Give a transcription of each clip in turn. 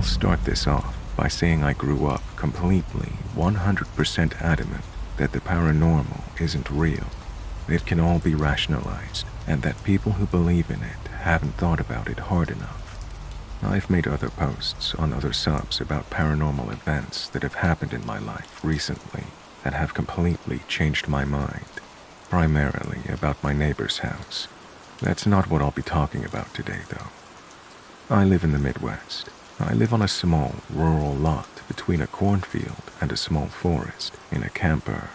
I'll start this off by saying I grew up completely 100% adamant that the paranormal isn't real. It can all be rationalized, and that people who believe in it haven't thought about it hard enough. I've made other posts on other subs about paranormal events that have happened in my life recently that have completely changed my mind, primarily about my neighbor's house. That's not what I'll be talking about today, though. I live in the Midwest. I live on a small rural lot between a cornfield and a small forest in a camper.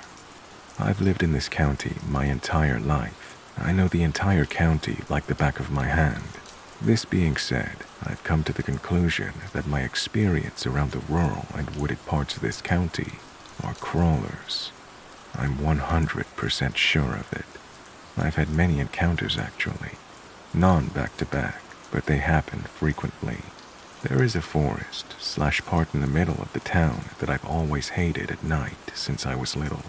I've lived in this county my entire life. I know the entire county like the back of my hand. This being said, I've come to the conclusion that my experience around the rural and wooded parts of this county are crawlers. I'm 100% sure of it. I've had many encounters actually, none back to back, but they happen frequently. There is a forest slash part in the middle of the town that I've always hated at night since I was little.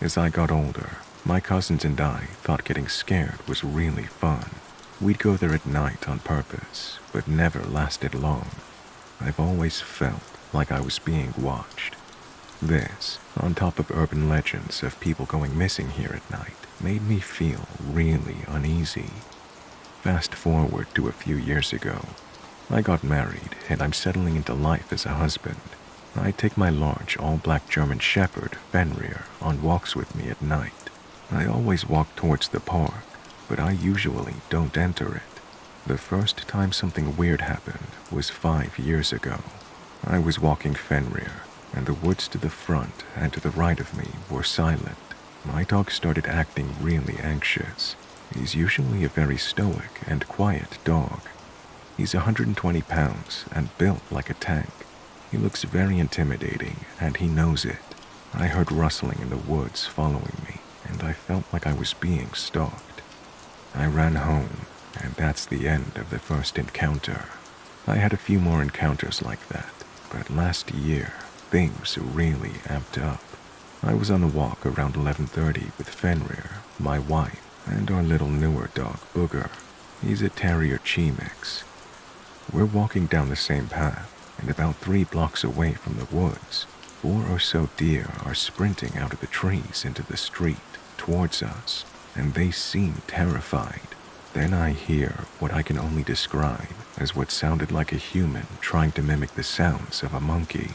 As I got older, my cousins and I thought getting scared was really fun. We'd go there at night on purpose, but never lasted long. I've always felt like I was being watched. This, on top of urban legends of people going missing here at night, made me feel really uneasy. Fast forward to a few years ago. I got married and I'm settling into life as a husband. I take my large all black German Shepherd, Fenrir, on walks with me at night. I always walk towards the park but I usually don't enter it. The first time something weird happened was five years ago. I was walking Fenrir, and the woods to the front and to the right of me were silent. My dog started acting really anxious. He's usually a very stoic and quiet dog. He's 120 pounds and built like a tank. He looks very intimidating, and he knows it. I heard rustling in the woods following me, and I felt like I was being stalked. I ran home, and that's the end of the first encounter. I had a few more encounters like that, but last year, things really amped up. I was on a walk around 11.30 with Fenrir, my wife, and our little newer dog, Booger. He's a terrier Chi mix. We're walking down the same path, and about three blocks away from the woods, four or so deer are sprinting out of the trees into the street towards us and they seem terrified. Then I hear what I can only describe as what sounded like a human trying to mimic the sounds of a monkey.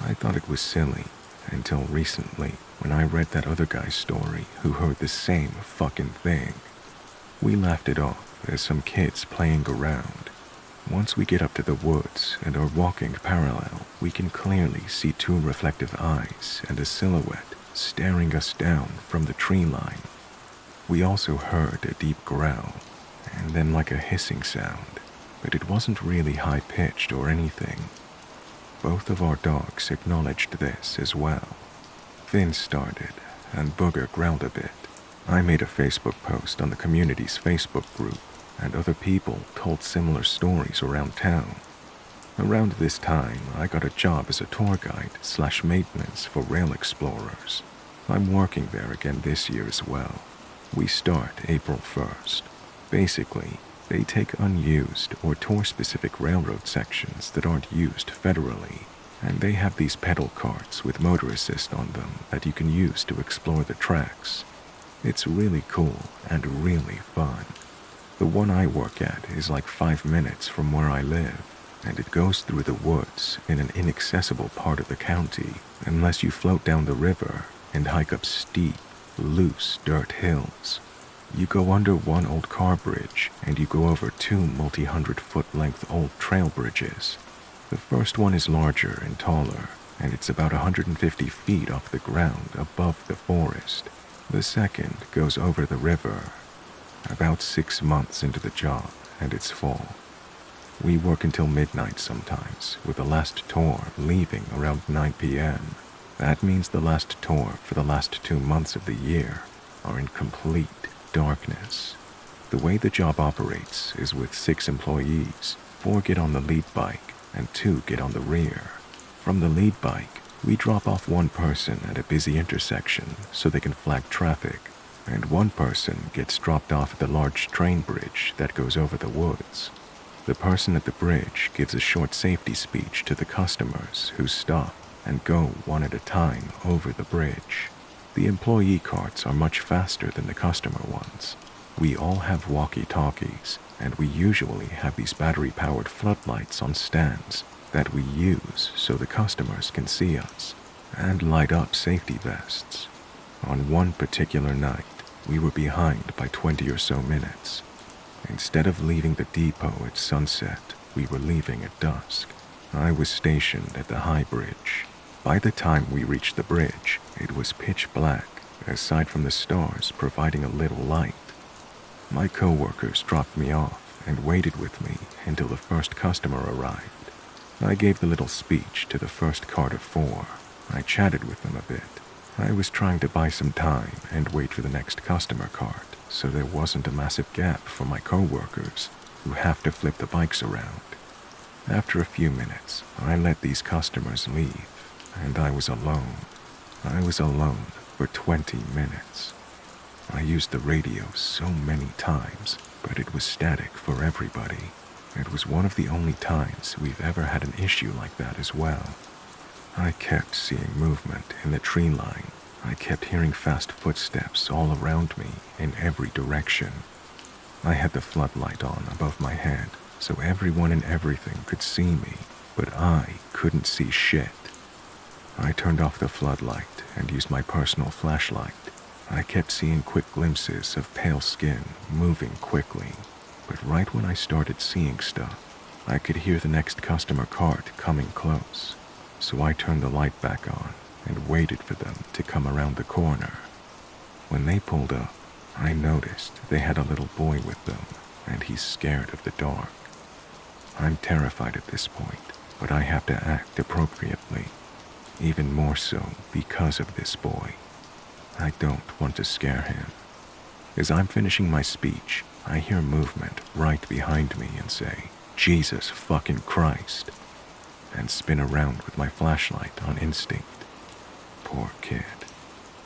I thought it was silly until recently when I read that other guy's story who heard the same fucking thing. We laughed it off as some kids playing around. Once we get up to the woods and are walking parallel, we can clearly see two reflective eyes and a silhouette staring us down from the tree line. We also heard a deep growl, and then like a hissing sound, but it wasn't really high pitched or anything. Both of our dogs acknowledged this as well. Finn started, and Booger growled a bit. I made a Facebook post on the community's Facebook group, and other people told similar stories around town. Around this time, I got a job as a tour guide slash maintenance for rail explorers. I'm working there again this year as well. We start April 1st. Basically, they take unused or tour specific railroad sections that aren't used federally, and they have these pedal carts with motor assist on them that you can use to explore the tracks. It's really cool and really fun. The one I work at is like five minutes from where I live, and it goes through the woods in an inaccessible part of the county unless you float down the river and hike up steep, loose dirt hills. You go under one old car bridge and you go over two multi hundred foot length old trail bridges. The first one is larger and taller, and it's about 150 feet off the ground above the forest. The second goes over the river. About six months into the job, and it's full. We work until midnight sometimes, with the last tour leaving around 9 p.m. That means the last tour for the last two months of the year are in complete darkness. The way the job operates is with six employees, four get on the lead bike and two get on the rear. From the lead bike, we drop off one person at a busy intersection so they can flag traffic, and one person gets dropped off at the large train bridge that goes over the woods. the person at the bridge gives a short safety speech to the customers who stop and go one at a time over the bridge. The employee carts are much faster than the customer ones. We all have walkie talkies, and we usually have these battery powered floodlights on stands that we use so the customers can see us and light up safety vests. On one particular night, we were behind by 20 or so minutes. Instead of leaving the depot at sunset, we were leaving at dusk. I was stationed at the high bridge. By the time we reached the bridge, it was pitch black, aside from the stars providing a little light. My coworkers dropped me off and waited with me until the first customer arrived. I gave the little speech to the first cart of four. I chatted with them a bit. I was trying to buy some time and wait for the next customer cart so there wasn't a massive gap for my coworkers who have to flip the bikes around. After a few minutes, I let these customers leave and I was alone. I was alone for 20 minutes. I used the radio so many times, but it was static for everybody. It was one of the only times we've ever had an issue like that as well. I kept seeing movement in the tree line. I kept hearing fast footsteps all around me in every direction. I had the floodlight on above my head so everyone and everything could see me, but I couldn't see shit. I turned off the floodlight and used my personal flashlight. I kept seeing quick glimpses of pale skin moving quickly, but right when I started seeing stuff, I could hear the next customer cart coming close. So I turned the light back on and waited for them to come around the corner. When they pulled up, I noticed they had a little boy with them, and he's scared of the dark. I'm terrified at this point, but I have to act appropriately even more so because of this boy. I don't want to scare him. As I'm finishing my speech, I hear movement right behind me and say, Jesus fucking Christ, and spin around with my flashlight on instinct. Poor kid.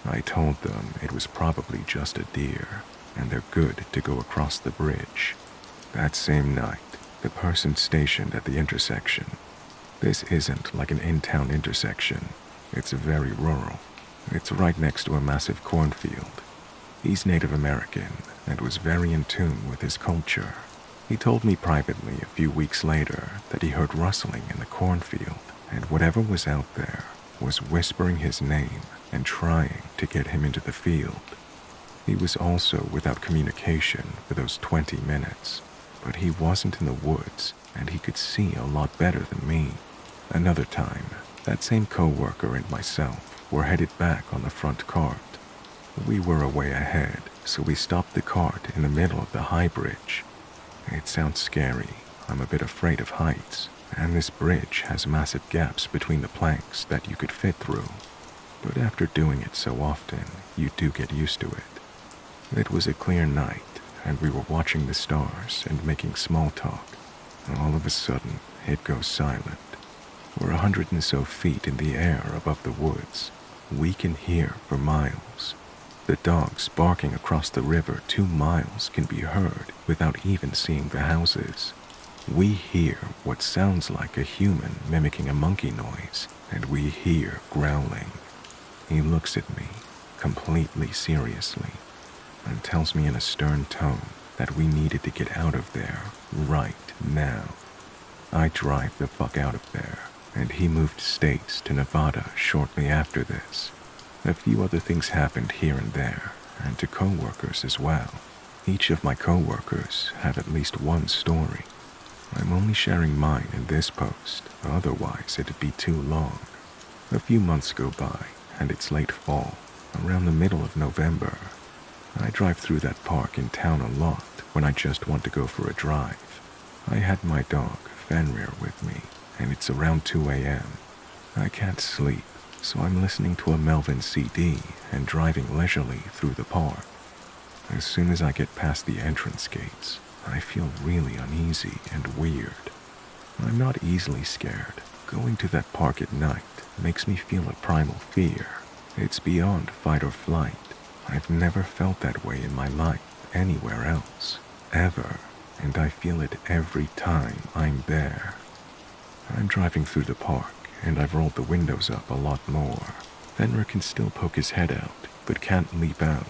I told them it was probably just a deer, and they're good to go across the bridge. That same night, the person stationed at the intersection this isn't like an in town intersection, it's very rural. It's right next to a massive cornfield. He's Native American and was very in tune with his culture. He told me privately a few weeks later that he heard rustling in the cornfield, and whatever was out there was whispering his name and trying to get him into the field. He was also without communication for those 20 minutes, but he wasn't in the woods and he could see a lot better than me. Another time, that same coworker and myself were headed back on the front cart. We were away ahead, so we stopped the cart in the middle of the high bridge. It sounds scary. I'm a bit afraid of heights, and this bridge has massive gaps between the planks that you could fit through. But after doing it so often, you do get used to it. It was a clear night, and we were watching the stars and making small talk. All of a sudden, it goes silent. We're a hundred and so feet in the air above the woods. We can hear for miles. The dogs barking across the river two miles can be heard without even seeing the houses. We hear what sounds like a human mimicking a monkey noise, and we hear growling. He looks at me completely seriously and tells me in a stern tone that we needed to get out of there right now. I drive the fuck out of there and he moved states to Nevada shortly after this. A few other things happened here and there, and to coworkers as well. Each of my coworkers have at least one story. I'm only sharing mine in this post, otherwise it'd be too long. A few months go by, and it's late fall, around the middle of November. I drive through that park in town a lot when I just want to go for a drive. I had my dog, Fenrir, with me, and it's around 2 a.m. I can't sleep, so I'm listening to a Melvin CD and driving leisurely through the park. As soon as I get past the entrance gates, I feel really uneasy and weird. I'm not easily scared. Going to that park at night makes me feel a primal fear. It's beyond fight or flight. I've never felt that way in my life anywhere else, ever. and I feel it every time I'm there. I'm driving through the park, and I've rolled the windows up a lot more. Fenrir can still poke his head out, but can't leap out.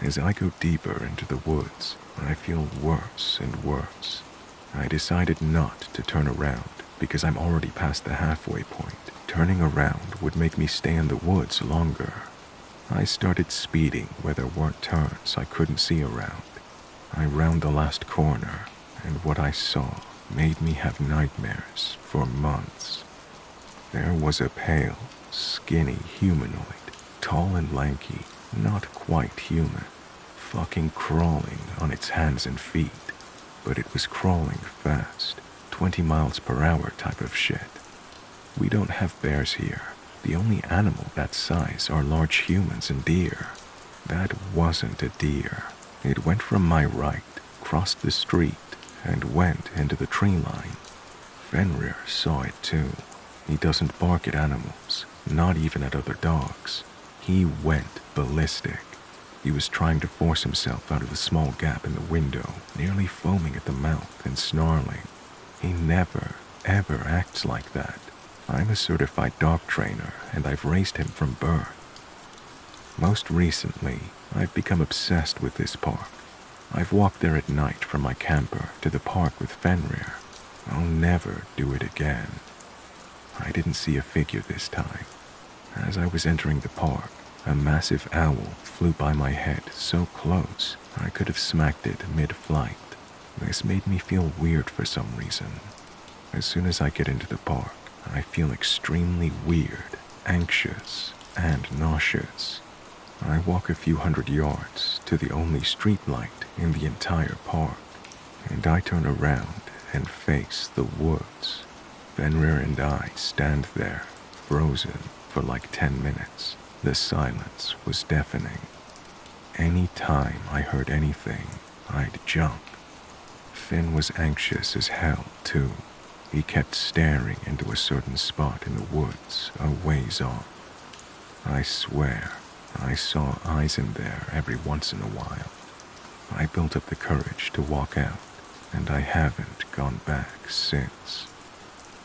As I go deeper into the woods, I feel worse and worse. I decided not to turn around because I'm already past the halfway point. Turning around would make me stay in the woods longer. I started speeding where there weren't turns I couldn't see around. I round the last corner, and what I saw made me have nightmares for months. There was a pale, skinny humanoid, tall and lanky, not quite human, fucking crawling on its hands and feet. But it was crawling fast, 20 miles per hour type of shit. We don't have bears here. The only animal that size are large humans and deer. That wasn't a deer. It went from my right, crossed the street, and went into the tree line. Fenrir saw it too. He doesn't bark at animals, not even at other dogs. He went ballistic. He was trying to force himself out of the small gap in the window, nearly foaming at the mouth and snarling. He never, ever acts like that. I'm a certified dog trainer and I've raised him from birth. Most recently, I've become obsessed with this park. I've walked there at night from my camper to the park with Fenrir. I'll never do it again. I didn't see a figure this time. As I was entering the park, a massive owl flew by my head so close I could have smacked it mid flight. This made me feel weird for some reason. As soon as I get into the park, I feel extremely weird, anxious, and nauseous. I walk a few hundred yards to the only street light in the entire park, and I turn around and face the woods. Fenrir and I stand there, frozen, for like 10 minutes. The silence was deafening. Any time I heard anything, I'd jump. Finn was anxious as hell, too. He kept staring into a certain spot in the woods, a ways off. I swear, I saw eyes in there every once in a while. I built up the courage to walk out, and I haven't gone back since.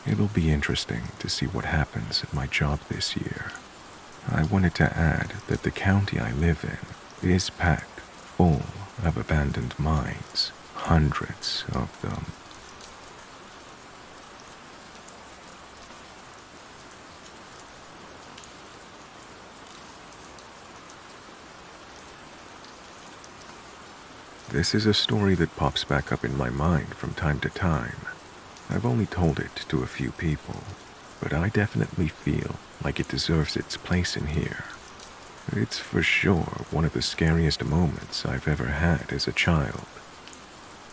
It'll be interesting to see what happens at my job this year. I wanted to add that the county I live in is packed full of abandoned mines, hundreds of them. This is a story that pops back up in my mind from time to time. I've only told it to a few people, but I definitely feel like it deserves its place in here. It's for sure one of the scariest moments I've ever had as a child.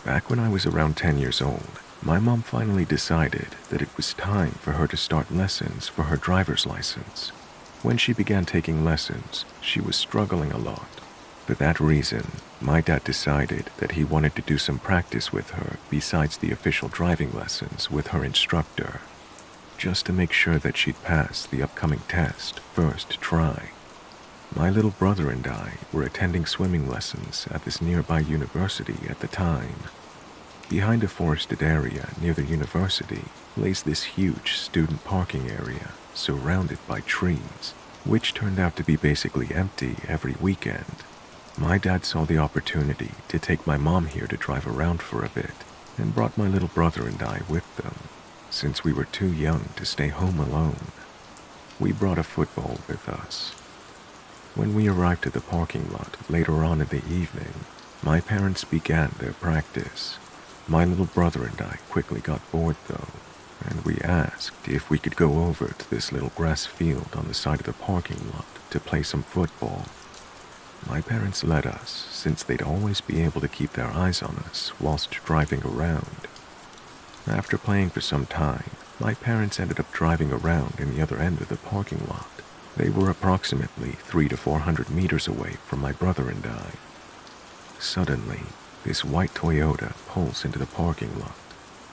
Back when I was around 10 years old, my mom finally decided that it was time for her to start lessons for her driver's license. When she began taking lessons, she was struggling a lot for that reason, my dad decided that he wanted to do some practice with her besides the official driving lessons with her instructor, just to make sure that she'd pass the upcoming test first try. My little brother and I were attending swimming lessons at this nearby university at the time. Behind a forested area near the university lays this huge student parking area surrounded by trees, which turned out to be basically empty every weekend my dad saw the opportunity to take my mom here to drive around for a bit and brought my little brother and I with them, since we were too young to stay home alone. We brought a football with us. When we arrived at the parking lot later on in the evening, my parents began their practice. My little brother and I quickly got bored though, and we asked if we could go over to this little grass field on the side of the parking lot to play some football. My parents let us since they'd always be able to keep their eyes on us whilst driving around. After playing for some time, my parents ended up driving around in the other end of the parking lot. They were approximately three to four hundred meters away from my brother and I. Suddenly, this white Toyota pulls into the parking lot.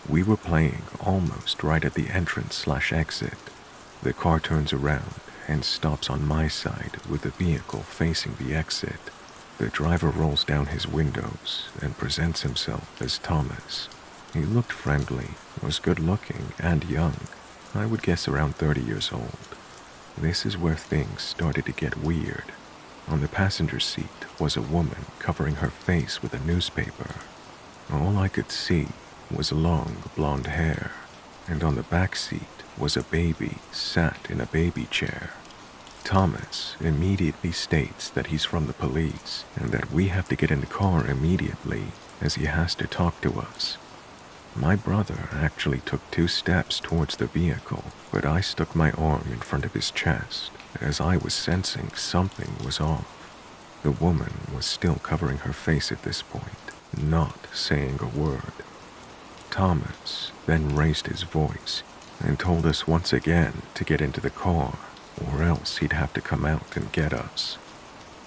We were playing almost right at the entrance slash exit. The car turns around and stops on my side with the vehicle facing the exit. The driver rolls down his windows and presents himself as Thomas. He looked friendly, was good looking, and young. I would guess around 30 years old. This is where things started to get weird. On the passenger seat was a woman covering her face with a newspaper. All I could see was long blonde hair, and on the back seat was a baby sat in a baby chair. Thomas immediately states that he's from the police and that we have to get in the car immediately as he has to talk to us. My brother actually took two steps towards the vehicle, but I stuck my arm in front of his chest as I was sensing something was off. The woman was still covering her face at this point, not saying a word. Thomas then raised his voice and told us once again to get into the car, or else he'd have to come out and get us.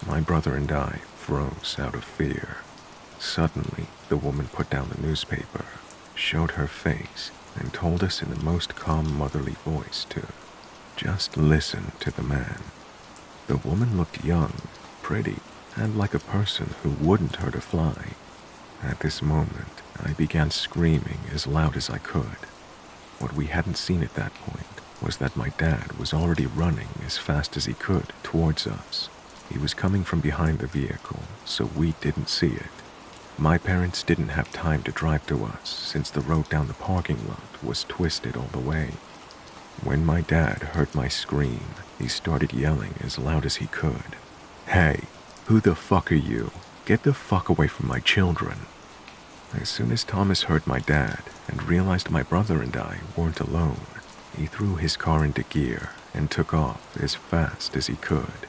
My brother and I froze out of fear. Suddenly, the woman put down the newspaper, showed her face, and told us in the most calm motherly voice to just listen to the man. The woman looked young, pretty, and like a person who wouldn't hurt a fly. At this moment, I began screaming as loud as I could. What we hadn't seen at that point was that my dad was already running as fast as he could towards us. He was coming from behind the vehicle, so we didn't see it. My parents didn't have time to drive to us since the road down the parking lot was twisted all the way. When my dad heard my scream, he started yelling as loud as he could. Hey, who the fuck are you? Get the fuck away from my children. As soon as Thomas heard my dad and realized my brother and I weren't alone, he threw his car into gear and took off as fast as he could.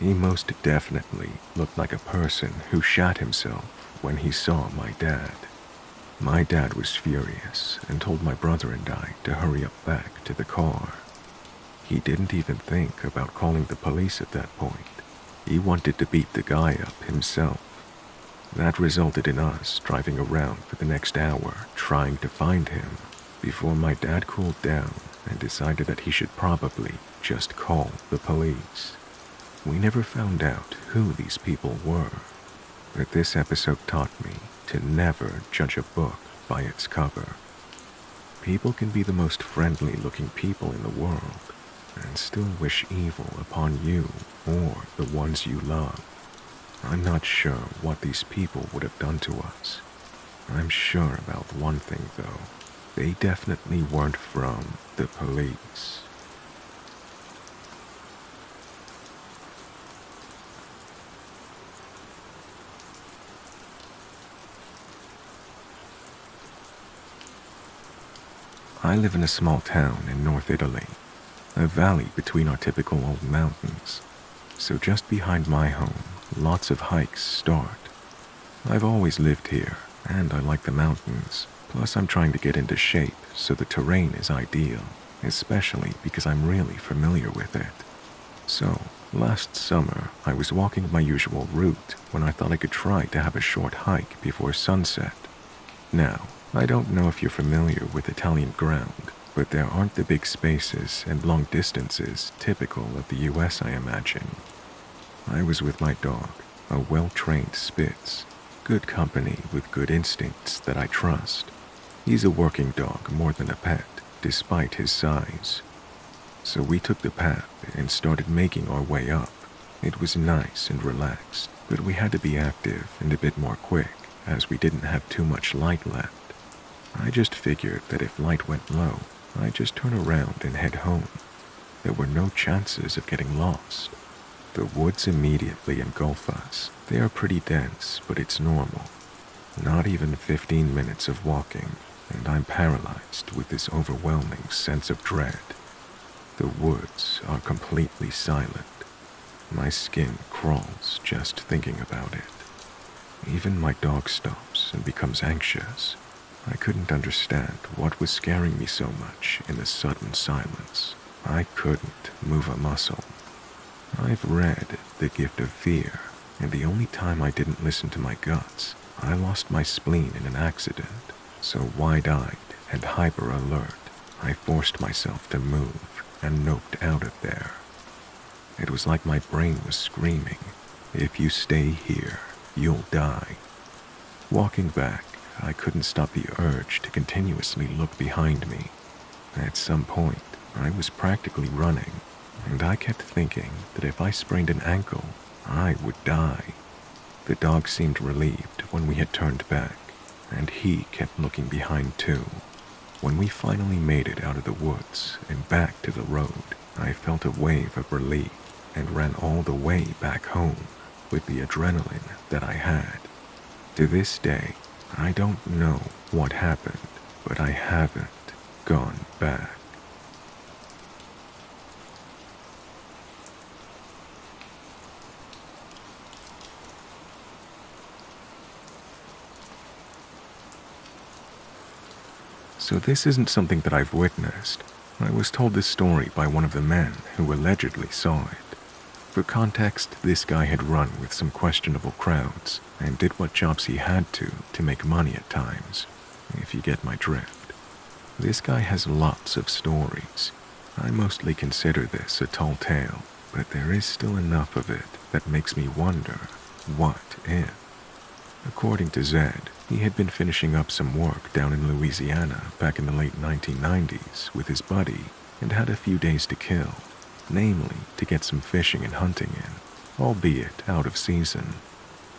He most definitely looked like a person who shot himself when he saw my dad. My dad was furious and told my brother and I to hurry up back to the car. He didn't even think about calling the police at that point. He wanted to beat the guy up himself. That resulted in us driving around for the next hour trying to find him before my dad cooled down and decided that he should probably just call the police. We never found out who these people were, but this episode taught me to never judge a book by its cover. People can be the most friendly looking people in the world and still wish evil upon you or the ones you love. I'm not sure what these people would have done to us. I'm sure about one thing though. They definitely weren't from the police. I live in a small town in North Italy, a valley between our typical old mountains. So just behind my home, lots of hikes start. I've always lived here, and I like the mountains. Plus, I'm trying to get into shape, so the terrain is ideal, especially because I'm really familiar with it. So, last summer, I was walking my usual route when I thought I could try to have a short hike before sunset. Now, I don't know if you're familiar with Italian ground, but there aren't the big spaces and long distances typical of the US, I imagine. I was with my dog, a well trained Spitz, good company with good instincts that I trust. He's a working dog more than a pet, despite his size. So we took the path and started making our way up. It was nice and relaxed, but we had to be active and a bit more quick as we didn't have too much light left. I just figured that if light went low, I'd just turn around and head home. There were no chances of getting lost. The woods immediately engulf us. They are pretty dense, but it's normal. Not even 15 minutes of walking, and I'm paralyzed with this overwhelming sense of dread. The woods are completely silent. My skin crawls just thinking about it. Even my dog stops and becomes anxious. I couldn't understand what was scaring me so much in the sudden silence. I couldn't move a muscle. I've read The Gift of Fear, and the only time I didn't listen to my guts, I lost my spleen in an accident. So wide-eyed and hyper-alert, I forced myself to move and noped out of there. It was like my brain was screaming, If you stay here, you'll die. Walking back, I couldn't stop the urge to continuously look behind me. At some point, I was practically running, and I kept thinking that if I sprained an ankle, I would die. The dog seemed relieved when we had turned back, and he kept looking behind too. When we finally made it out of the woods and back to the road, I felt a wave of relief and ran all the way back home with the adrenaline that I had. To this day, I don't know what happened, but I haven't gone back. So, this isn't something that I've witnessed. I was told this story by one of the men who allegedly saw it. For context, this guy had run with some questionable crowds and did what jobs he had to to make money at times, if you get my drift. This guy has lots of stories. I mostly consider this a tall tale, but there is still enough of it that makes me wonder what if. According to Zed, he had been finishing up some work down in Louisiana back in the late 1990s with his buddy and had a few days to kill namely to get some fishing and hunting in, albeit out of season.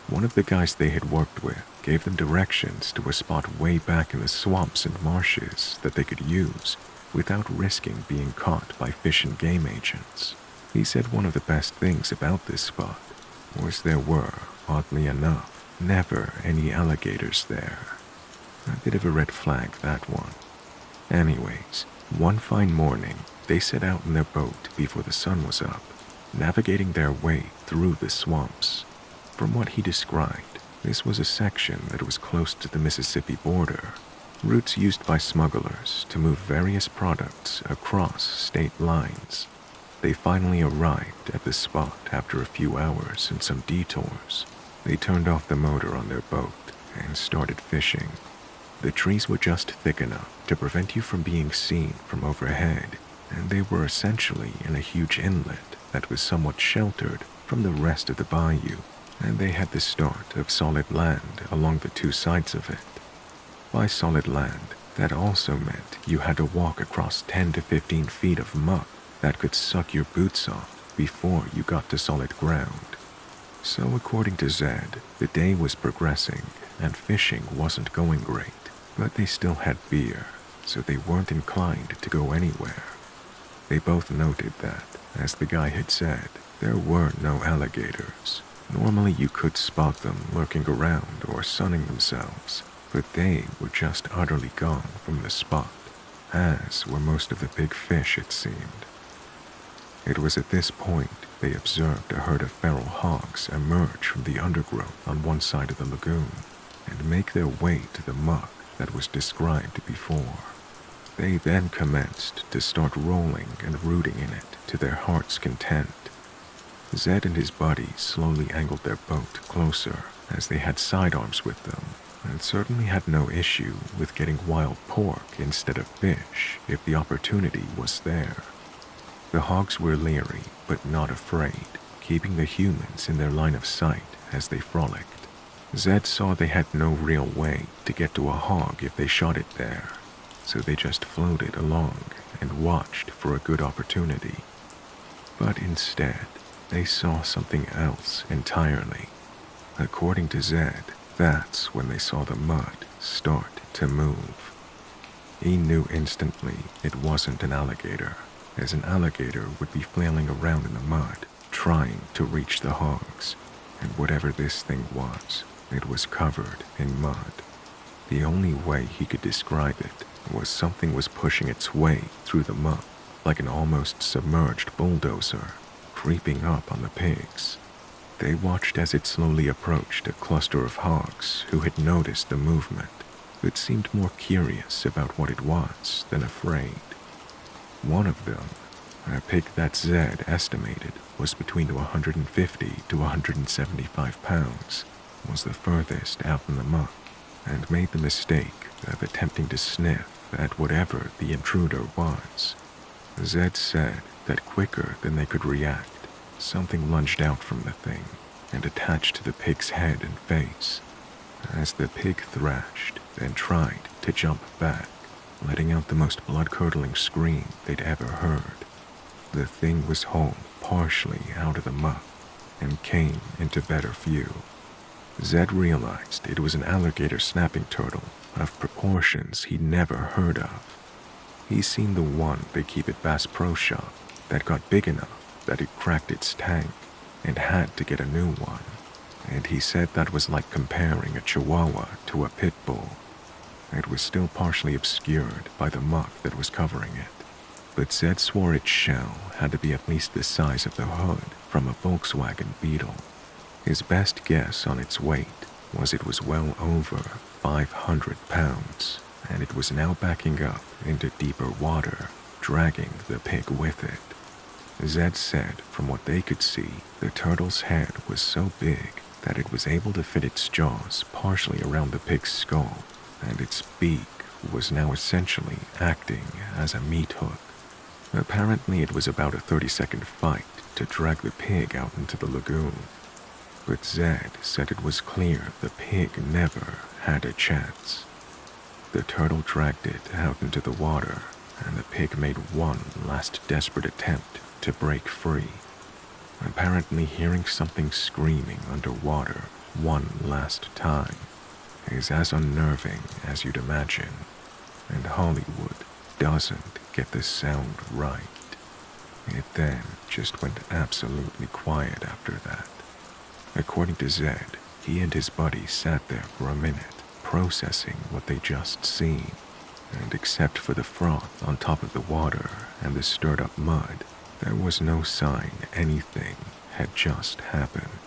One of the guys they had worked with gave them directions to a spot way back in the swamps and marshes that they could use without risking being caught by fish and game agents. He said one of the best things about this spot was there were, oddly enough, never any alligators there. A bit of a red flag, that one. Anyways, one fine morning, they set out in their boat before the sun was up, navigating their way through the swamps. From what he described, this was a section that was close to the Mississippi border, routes used by smugglers to move various products across state lines. They finally arrived at the spot after a few hours and some detours. They turned off the motor on their boat and started fishing. The trees were just thick enough to prevent you from being seen from overhead, and they were essentially in a huge inlet that was somewhat sheltered from the rest of the bayou, and they had the start of solid land along the two sides of it. By solid land, that also meant you had to walk across 10 to 15 feet of muck that could suck your boots off before you got to solid ground. So, according to Zed, the day was progressing and fishing wasn't going great, but they still had beer, so they weren't inclined to go anywhere. They both noted that, as the guy had said, there were no alligators. Normally you could spot them lurking around or sunning themselves, but they were just utterly gone from the spot, as were most of the big fish it seemed. It was at this point they observed a herd of feral hogs emerge from the undergrowth on one side of the lagoon and make their way to the muck that was described before. They then commenced to start rolling and rooting in it to their heart's content. Zed and his buddy slowly angled their boat closer as they had sidearms with them and certainly had no issue with getting wild pork instead of fish if the opportunity was there. The hogs were leery but not afraid, keeping the humans in their line of sight as they frolicked. Zed saw they had no real way to get to a hog if they shot it there, so they just floated along and watched for a good opportunity. But instead, they saw something else entirely. According to Zed, that's when they saw the mud start to move. He knew instantly it wasn't an alligator, as an alligator would be flailing around in the mud, trying to reach the hogs, and whatever this thing was, it was covered in mud. The only way he could describe it was something was pushing its way through the mud, like an almost submerged bulldozer, creeping up on the pigs. They watched as it slowly approached a cluster of hogs who had noticed the movement, but seemed more curious about what it was than afraid. One of them, a pig that Zed estimated was between 150 to 175 pounds, was the furthest out in the muck and made the mistake of attempting to sniff at whatever the intruder was. Zed said that quicker than they could react, something lunged out from the thing, and attached to the pig's head and face. As the pig thrashed and tried to jump back, letting out the most blood-curdling scream they'd ever heard, the thing was hauled partially out of the muck and came into better view. Zed realized it was an alligator snapping turtle of proportions he'd never heard of. He's seen the one they keep at Bass Pro Shop that got big enough that it cracked its tank and had to get a new one. And he said that was like comparing a chihuahua to a pit bull. It was still partially obscured by the muck that was covering it. But Zed swore its shell had to be at least the size of the hood from a Volkswagen Beetle. His best guess on its weight was it was well over 500 pounds, and it was now backing up into deeper water, dragging the pig with it. Zed said from what they could see, the turtle's head was so big that it was able to fit its jaws partially around the pig's skull, and its beak was now essentially acting as a meat hook. Apparently, it was about a 30 second fight to drag the pig out into the lagoon. But Zed said it was clear the pig never had a chance. The turtle dragged it out into the water, and the pig made one last desperate attempt to break free. Apparently, hearing something screaming underwater one last time is as unnerving as you'd imagine, and Hollywood doesn't get the sound right. It then just went absolutely quiet after that. According to Zed, he and his buddy sat there for a minute, processing what they just seen, and except for the froth on top of the water and the stirred up mud, there was no sign anything had just happened.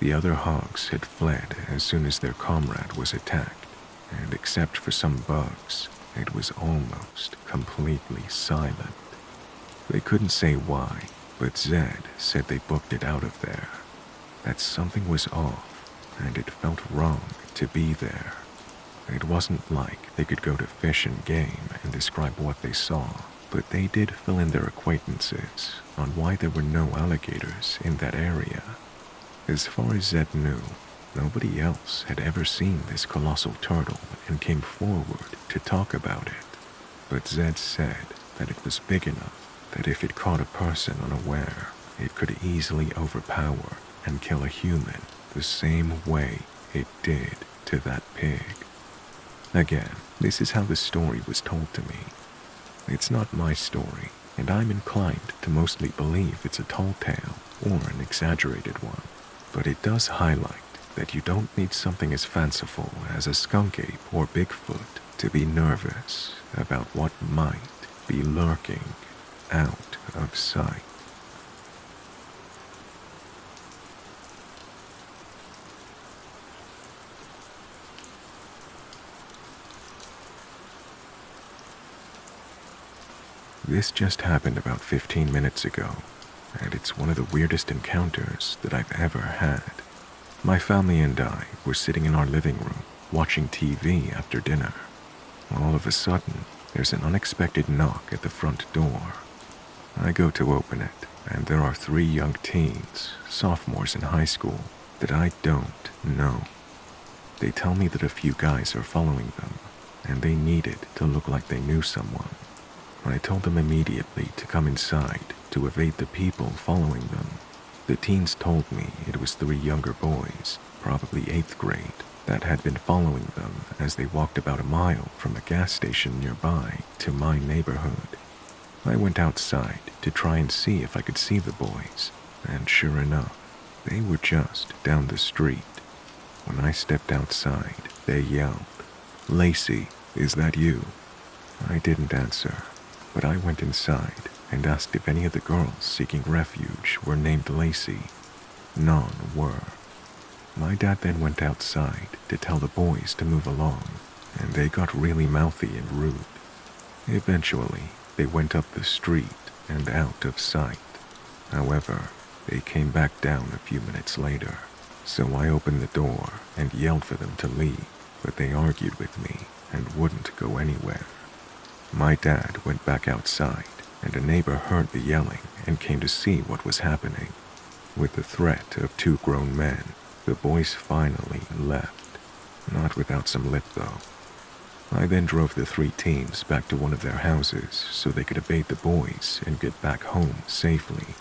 The other hogs had fled as soon as their comrade was attacked, and except for some bugs, it was almost completely silent. They couldn't say why, but Zed said they booked it out of there. That something was off, and it felt wrong to be there. It wasn't like they could go to fish and game and describe what they saw, but they did fill in their acquaintances on why there were no alligators in that area. As far as Zed knew, nobody else had ever seen this colossal turtle and came forward to talk about it. But Zed said that it was big enough that if it caught a person unaware, it could easily overpower and kill a human the same way it did to that pig. Again, this is how the story was told to me, it's not my story, and I'm inclined to mostly believe it's a tall tale or an exaggerated one. But it does highlight that you don't need something as fanciful as a skunk ape or Bigfoot to be nervous about what might be lurking out of sight. This just happened about 15 minutes ago, and it's one of the weirdest encounters that I've ever had. My family and I were sitting in our living room watching TV after dinner. All of a sudden, there's an unexpected knock at the front door. I go to open it, and there are three young teens, sophomores in high school, that I don't know. They tell me that a few guys are following them, and they needed to look like they knew someone. I told them immediately to come inside to evade the people following them. The teens told me it was three younger boys, probably 8th grade, that had been following them as they walked about a mile from a gas station nearby to my neighborhood. I went outside to try and see if I could see the boys, and sure enough, they were just down the street. When I stepped outside, they yelled, Lacey, is that you? I didn't answer but I went inside and asked if any of the girls seeking refuge were named Lacey. None were. My dad then went outside to tell the boys to move along, and they got really mouthy and rude. Eventually, they went up the street and out of sight. However, they came back down a few minutes later, so I opened the door and yelled for them to leave, but they argued with me and wouldn't go anywhere. My dad went back outside, and a neighbor heard the yelling and came to see what was happening. With the threat of two grown men, the boys finally left. Not without some lip, though. I then drove the three teens back to one of their houses so they could abate the boys and get back home safely.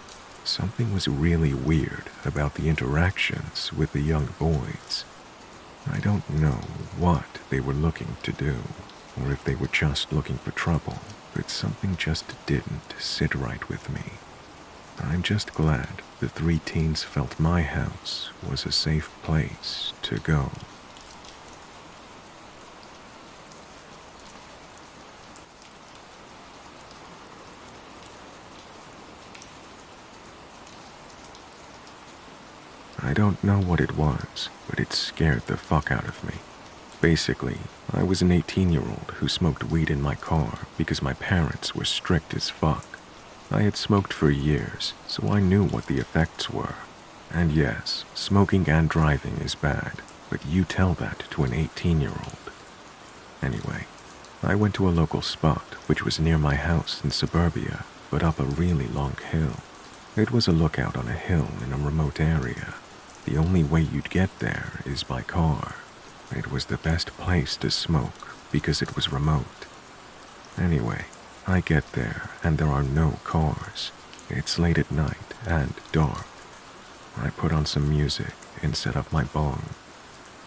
Something was really weird about the interactions with the young boys. I don't know what they were looking to do, or if they were just looking for trouble, but something just didn't sit right with me. I'm just glad the three teens felt my house was a safe place to go. I don't know what it was, but it scared the fuck out of me. Basically, I was an 18 year old who smoked weed in my car because my parents were strict as fuck. I had smoked for years, so I knew what the effects were. And yes, smoking and driving is bad, but you tell that to an 18 year old. Anyway, I went to a local spot which was near my house in suburbia, but up a really long hill. It was a lookout on a hill in a remote area. The only way you'd get there is by car. It was the best place to smoke because it was remote. Anyway, I get there and there are no cars. It's late at night and dark. I put on some music and set up my bong.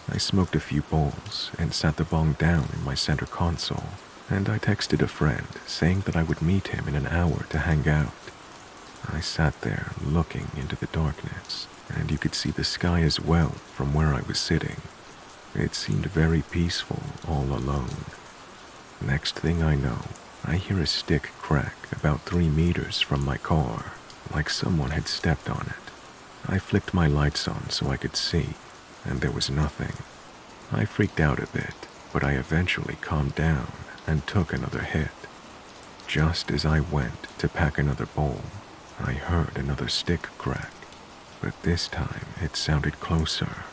I smoked a few bowls and sat the bong down in my center console, and I texted a friend saying that I would meet him in an hour to hang out. I sat there looking into the darkness, and you could see the sky as well from where I was sitting. It seemed very peaceful all alone. Next thing I know, I hear a stick crack about three meters from my car, like someone had stepped on it. I flicked my lights on so I could see, and there was nothing. I freaked out a bit, but I eventually calmed down and took another hit. Just as I went to pack another bowl, I heard another stick crack, but this time it sounded closer.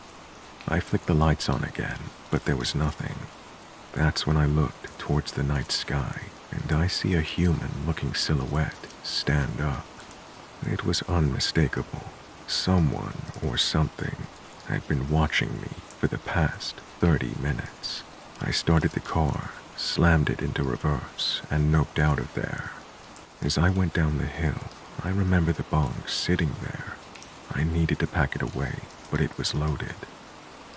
I flicked the lights on again, but there was nothing. That's when I looked towards the night sky and I see a human looking silhouette stand up. It was unmistakable. Someone or something had been watching me for the past 30 minutes. I started the car, slammed it into reverse, and noped out of there. As I went down the hill, I remember the bong sitting there. I needed to pack it away, but it was loaded.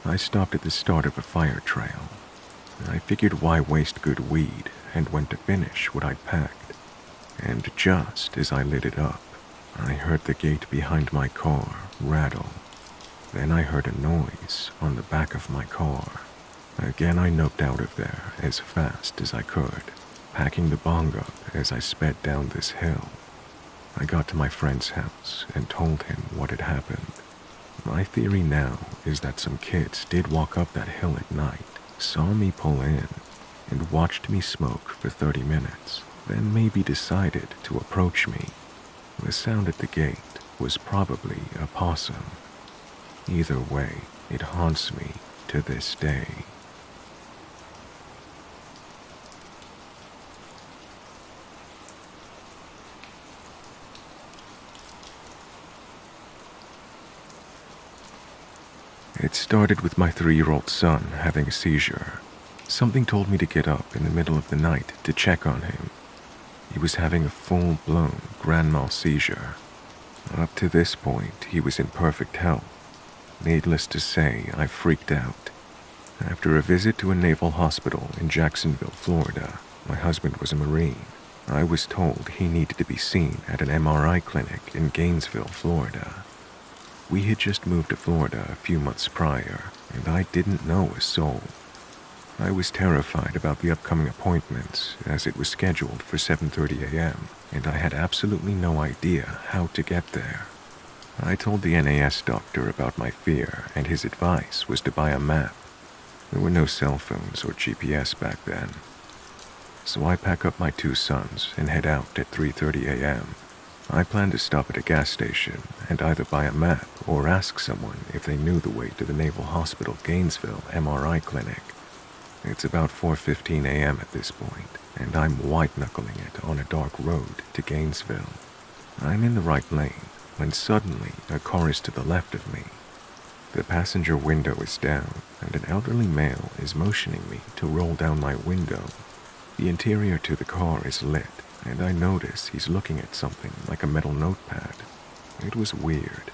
I stopped at the start of a fire trail. I figured why waste good weed and went to finish what I'd packed. And just as I lit it up, I heard the gate behind my car rattle. Then I heard a noise on the back of my car. Again, I noped out of there as fast as I could, packing the bong up as I sped down this hill. I got to my friend's house and told him what had happened. My theory now is that some kids did walk up that hill at night, saw me pull in, and watched me smoke for 30 minutes, then maybe decided to approach me. The sound at the gate was probably a possum. Either way, it haunts me to this day. It started with my three year old son having a seizure. Something told me to get up in the middle of the night to check on him. He was having a full blown grand mal seizure. Up to this point, he was in perfect health. Needless to say, I freaked out. After a visit to a naval hospital in Jacksonville, Florida, my husband was a Marine. I was told he needed to be seen at an MRI clinic in Gainesville, Florida. We had just moved to Florida a few months prior, and I didn't know a soul. I was terrified about the upcoming appointment as it was scheduled for 7:30 a.m. and I had absolutely no idea how to get there. I told the NAS doctor about my fear and his advice was to buy a map. There were no cell phones or GPS back then. So I pack up my two sons and head out at 3:30 a.m. I plan to stop at a gas station and either buy a map or ask someone if they knew the way to the Naval Hospital Gainesville MRI clinic. It's about 4:15 a.m. at this point, and I'm white-knuckling it on a dark road to Gainesville. I'm in the right lane, when suddenly a car is to the left of me. The passenger window is down, and an elderly male is motioning me to roll down my window. The interior to the car is lit, and I notice he's looking at something like a metal notepad. It was weird.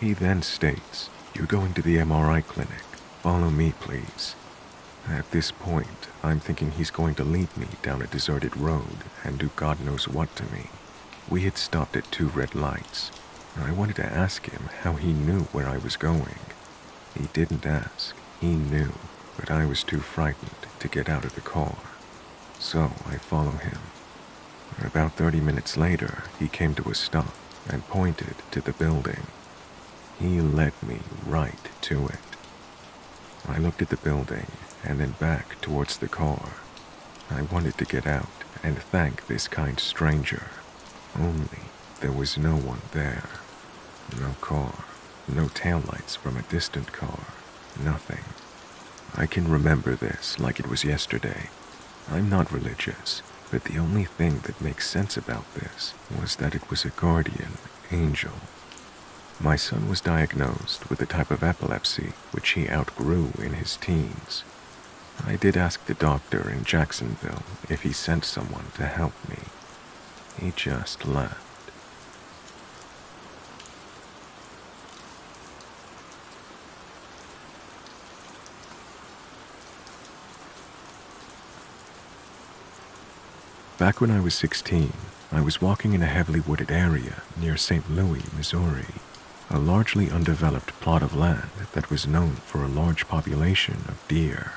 He then states, You're going to the MRI clinic. Follow me, please. At this point, I'm thinking he's going to lead me down a deserted road and do God knows what to me. We had stopped at two red lights. And I wanted to ask him how he knew where I was going. He didn't ask, he knew, but I was too frightened to get out of the car. So I follow him. About 30 minutes later, he came to a stop and pointed to the building. He led me right to it. I looked at the building and then back towards the car. I wanted to get out and thank this kind stranger. Only there was no one there. No car, no taillights from a distant car, nothing. I can remember this like it was yesterday. I'm not religious, but the only thing that makes sense about this was that it was a guardian angel. My son was diagnosed with a type of epilepsy which he outgrew in his teens. I did ask the doctor in Jacksonville if he sent someone to help me. He just laughed. Back when I was 16, I was walking in a heavily wooded area near St. Louis, Missouri, a largely undeveloped plot of land that was known for a large population of deer.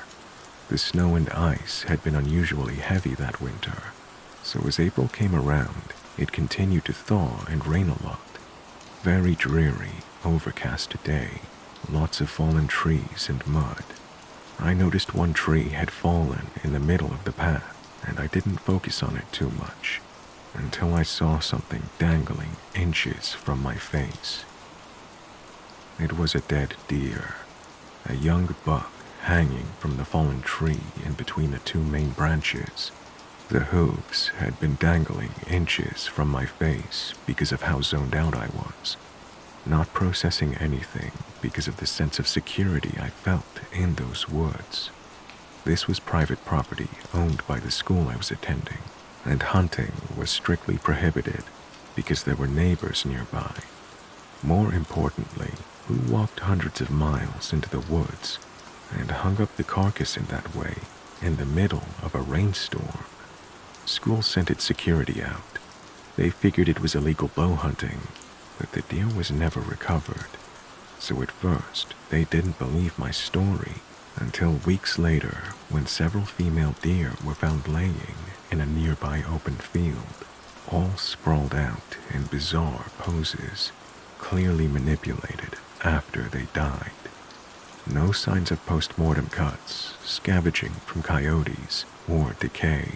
The snow and ice had been unusually heavy that winter, so as April came around, it continued to thaw and rain a lot. Very dreary, overcast day, lots of fallen trees and mud. I noticed one tree had fallen in the middle of the path and I didn't focus on it too much until I saw something dangling inches from my face. It was a dead deer, a young buck hanging from the fallen tree in between the two main branches. The hooves had been dangling inches from my face because of how zoned out I was, not processing anything because of the sense of security I felt in those woods. This was private property owned by the school I was attending, and hunting was strictly prohibited because there were neighbors nearby. More importantly, who walked hundreds of miles into the woods and hung up the carcass in that way in the middle of a rainstorm? School sent its security out. They figured it was illegal bow hunting, but the deer was never recovered. So at first, they didn't believe my story until weeks later when several female deer were found laying in a nearby open field, all sprawled out in bizarre poses, clearly manipulated after they died. No signs of post-mortem cuts, scavenging from coyotes, or decay.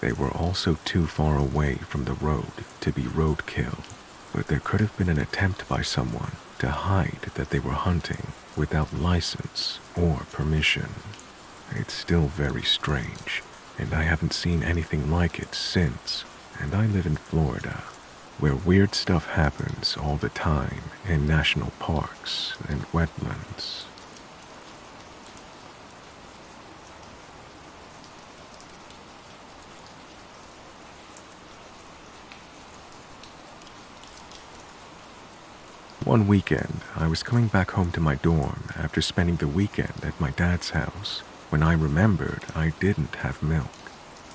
They were also too far away from the road to be roadkill, but there could have been an attempt by someone to hide that they were hunting without license or permission. It's still very strange, and I haven't seen anything like it since. And I live in Florida, where weird stuff happens all the time in national parks and wetlands. One weekend, I was coming back home to my dorm after spending the weekend at my dad's house when I remembered I didn't have milk.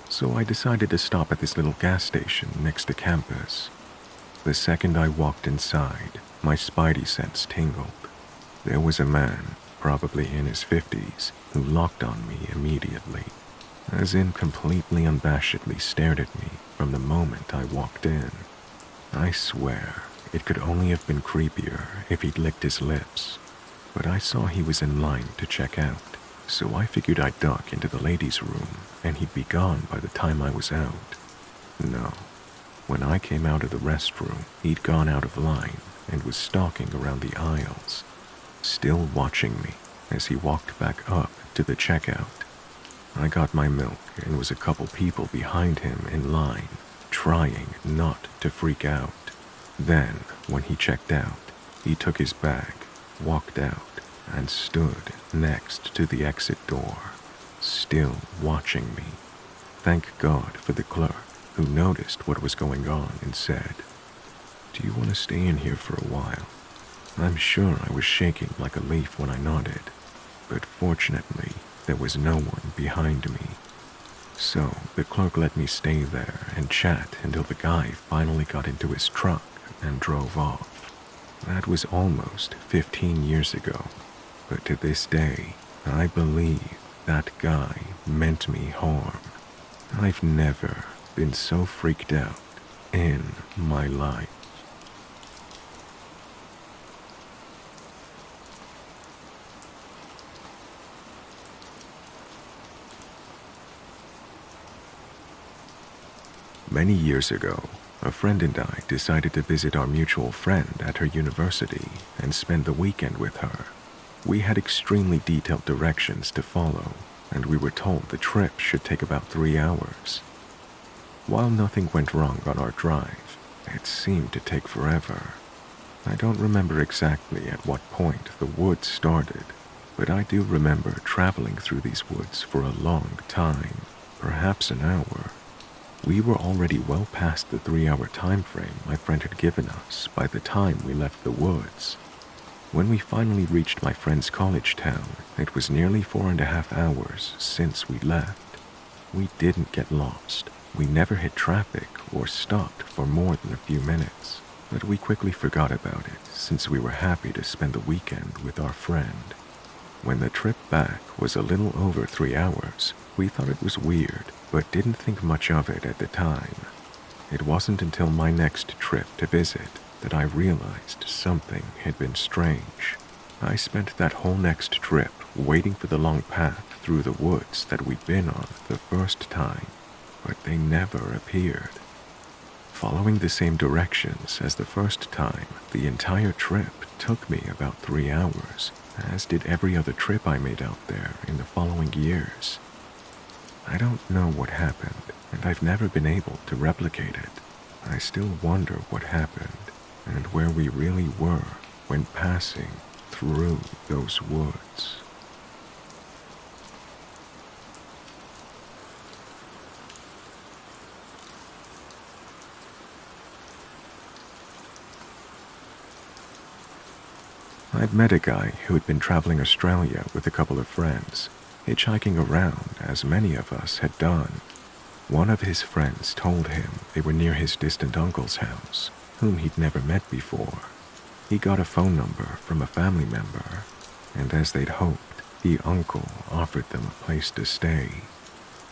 So I decided to stop at this little gas station next to campus. The second I walked inside, my spidey sense tingled. There was a man, probably in his 50s, who locked on me immediately, as in completely unabashedly stared at me from the moment I walked in. I swear, it could only have been creepier if he'd licked his lips, but I saw he was in line to check out, so I figured I'd duck into the ladies' room and he'd be gone by the time I was out. No. When I came out of the restroom, he'd gone out of line and was stalking around the aisles, still watching me as he walked back up to the checkout. I got my milk and was a couple people behind him in line, trying not to freak out. Then, when he checked out, he took his bag, walked out, and stood next to the exit door, still watching me. Thank God for the clerk who noticed what was going on and said, Do you want to stay in here for a while? I'm sure I was shaking like a leaf when I nodded, but fortunately, there was no one behind me. So the clerk let me stay there and chat until the guy finally got into his truck and drove off. That was almost 15 years ago, but to this day, I believe that guy meant me harm. I've never been so freaked out in my life. Many years ago, a friend and I decided to visit our mutual friend at her university and spend the weekend with her. We had extremely detailed directions to follow, and we were told the trip should take about three hours. While nothing went wrong on our drive, it seemed to take forever. I don't remember exactly at what point the woods started, but I do remember traveling through these woods for a long time, perhaps an hour. We were already well past the three hour time frame my friend had given us by the time we left the woods. When we finally reached my friend's college town, it was nearly four and a half hours since we left. We didn't get lost. We never hit traffic or stopped for more than a few minutes, but we quickly forgot about it since we were happy to spend the weekend with our friend. When the trip back was a little over three hours, we thought it was weird, but didn't think much of it at the time. It wasn't until my next trip to visit that I realized something had been strange. I spent that whole next trip waiting for the long path through the woods that we'd been on the first time but they never appeared. Following the same directions as the first time, the entire trip took me about three hours, as did every other trip I made out there in the following years. I don't know what happened, and I've never been able to replicate it. I still wonder what happened and where we really were when passing through those woods. I'd met a guy who had been traveling Australia with a couple of friends, hitchhiking around as many of us had done. One of his friends told him they were near his distant uncle's house, whom he'd never met before. He got a phone number from a family member, and as they'd hoped, the uncle offered them a place to stay.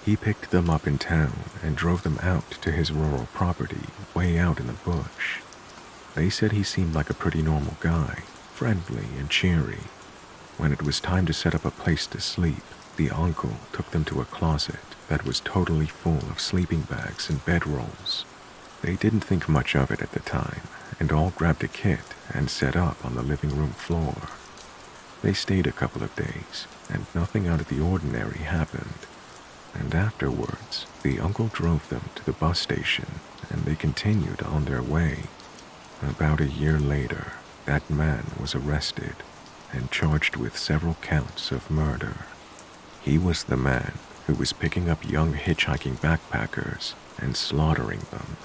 He picked them up in town and drove them out to his rural property way out in the bush. They said he seemed like a pretty normal guy, friendly and cheery. When it was time to set up a place to sleep, the uncle took them to a closet that was totally full of sleeping bags and bedrolls. They didn't think much of it at the time and all grabbed a kit and set up on the living room floor. They stayed a couple of days and nothing out of the ordinary happened. And afterwards, the uncle drove them to the bus station and they continued on their way. About a year later, that man was arrested and charged with several counts of murder. He was the man who was picking up young hitchhiking backpackers and slaughtering them.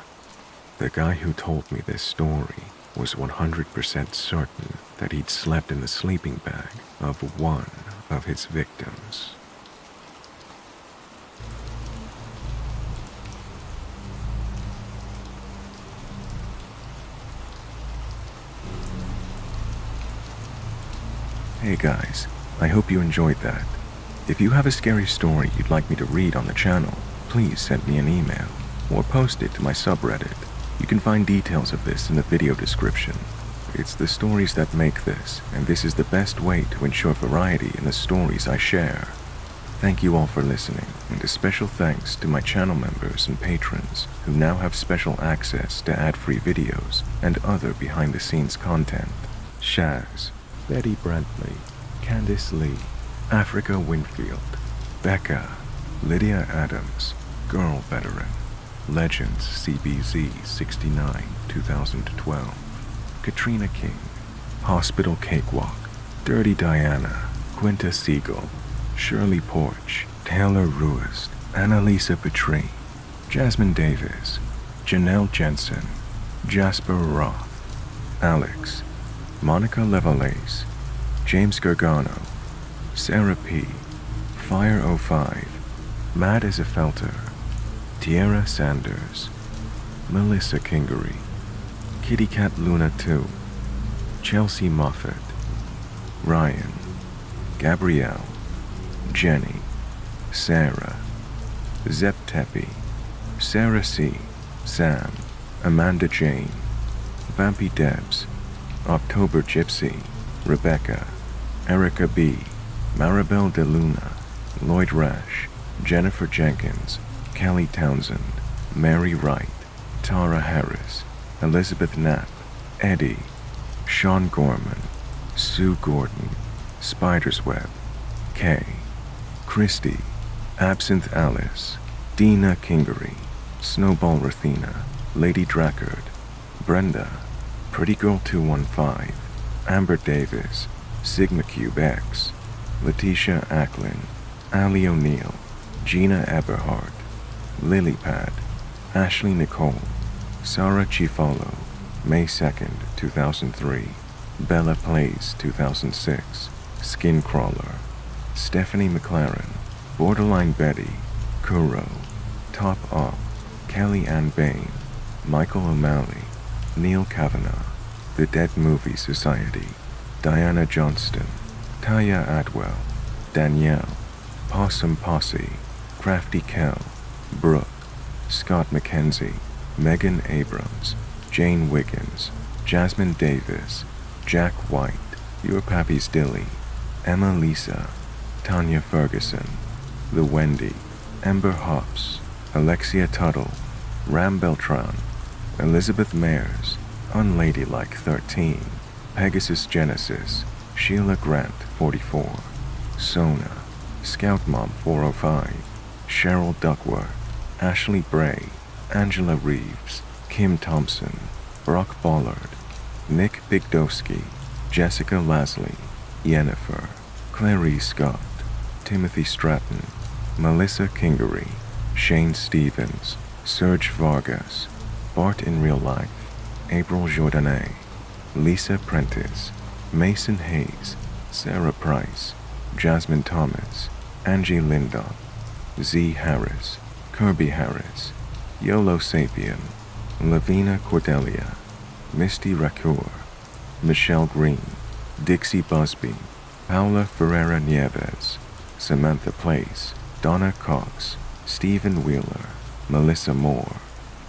The guy who told me this story was 100% certain that he'd slept in the sleeping bag of one of his victims. Hey guys, I hope you enjoyed that. If you have a scary story you'd like me to read on the channel, please send me an email or post it to my subreddit. You can find details of this in the video description. It's the stories that make this, and this is the best way to ensure variety in the stories I share. Thank you all for listening, and a special thanks to my channel members and patrons who now have special access to ad-free videos and other behind-the-scenes content. Shaz, Betty Brantley, Candice Lee, Africa Winfield, Becca, Lydia Adams, Girl Veteran, Legends CBZ 69 2012, Katrina King, Hospital Cakewalk, Dirty Diana, Quinta Siegel, Shirley Porch, Taylor Ruist, Annalisa Petrie, Jasmine Davis, Janelle Jensen, Jasper Roth, Alex, Monica Levalace, James Gargano, Sarah P., Fire 05, Matt is a Felter, Tierra Sanders, Melissa Kingery, Kitty Cat Luna 2, Chelsea Moffat, Ryan, Gabrielle, Jenny, Sarah, Zep Tepe, Sarah C., Sam, Amanda Jane, Vampy Debs, October Gypsy, Rebecca, Erica B., Maribel De Luna, Lloyd Rash, Jennifer Jenkins, Kelly Townsend, Mary Wright, Tara Harris, Elizabeth Knapp, Eddie, Sean Gorman, Sue Gordon, Spider's Web, Kay, Christy, Absinthe Alice, Dina Kingery, Snowball Rathina, Lady Drackard, Brenda, Pretty Girl 215, Amber Davis, Sigma Cube X, Letitia Acklin, Ali O'Neill, Gina Eberhardt, Lilypad, Ashley Nicole, Sarah Chifalo, May 2nd, 2003, Bella Plays 2006, Skin Crawler, Stephanie McLaren, Borderline Betty, Kuro, Top Up, Kelly Ann Bain, Michael O'Malley, Neil Kavanagh, The Dead Movie Society, Diana Johnston, Taya Adwell, Danielle, Possum Posse, Crafty Kell, Brooke, Scott McKenzie, Megan Abrams, Jane Wiggins, Jasmine Davis, Jack White, Your Pappy's Dilly, Emma Lisa, Tanya Ferguson, The Wendy, Ember Hops, Alexia Tuttle, Ram Beltran, Elizabeth Mayers, Unladylike 13, Pegasus Genesis, Sheila Grant 44, Sona, Scout Mom 405, Cheryl Duckworth, Ashley Bray, Angela Reeves, Kim Thompson, Brock Bollard, Nick Bigdowski, Jessica Lasley, Yennefer, Clarice Scott, Timothy Stratton, Melissa Kingery, Shane Stevens, Serge Vargas, Bart in Real Life, April Jordanet, Lisa Prentice, Mason Hayes, Sarah Price, Jasmine Thomas, Angie Lindop, Z. Harris, Kirby Harris, Yolo Sapien, Lavina Cordelia, Misty Racour, Michelle Green, Dixie Busby, Paula Ferreira Nieves, Samantha Place, Donna Cox, Stephen Wheeler, Melissa Moore,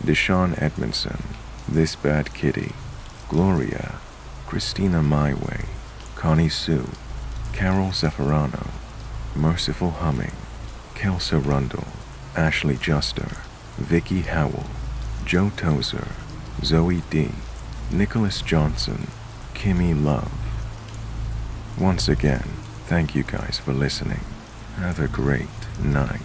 Deshaun Edmondson, This Bad Kitty, Gloria, Christina Myway, Connie Sue, Carol Zaffarano, Merciful Humming, Kelsa Rundle, Ashley Juster, Vicky Howell, Joe Tozer, Zoe D, Nicholas Johnson, Kimmy Love. Once again, thank you guys for listening. Have a great night.